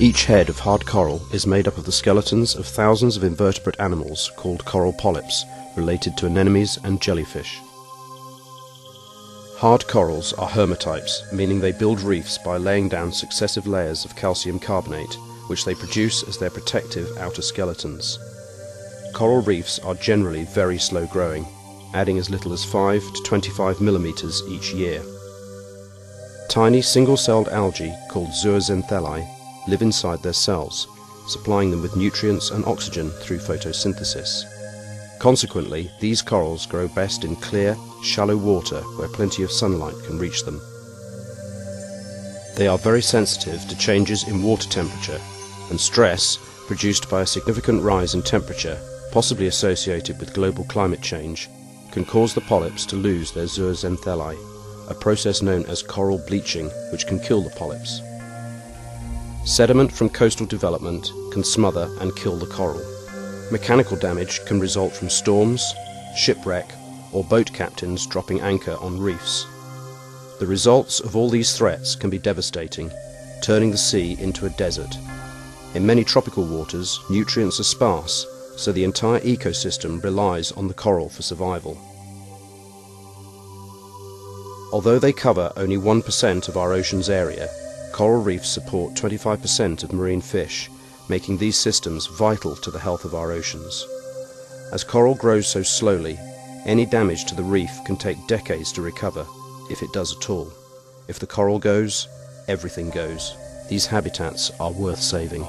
Each head of hard coral is made up of the skeletons of thousands of invertebrate animals called coral polyps, related to anemones and jellyfish. Hard corals are hermatypes, meaning they build reefs by laying down successive layers of calcium carbonate, which they produce as their protective outer skeletons. Coral reefs are generally very slow growing, adding as little as 5 to 25 millimeters each year. Tiny single-celled algae called zooxanthellae live inside their cells, supplying them with nutrients and oxygen through photosynthesis. Consequently, these corals grow best in clear, shallow water where plenty of sunlight can reach them. They are very sensitive to changes in water temperature and stress produced by a significant rise in temperature, possibly associated with global climate change, can cause the polyps to lose their zooxanthellae, a process known as coral bleaching which can kill the polyps. Sediment from coastal development can smother and kill the coral. Mechanical damage can result from storms, shipwreck, or boat captains dropping anchor on reefs. The results of all these threats can be devastating, turning the sea into a desert. In many tropical waters, nutrients are sparse, so the entire ecosystem relies on the coral for survival. Although they cover only 1% of our ocean's area, coral reefs support 25% of marine fish making these systems vital to the health of our oceans. As coral grows so slowly, any damage to the reef can take decades to recover, if it does at all. If the coral goes, everything goes. These habitats are worth saving.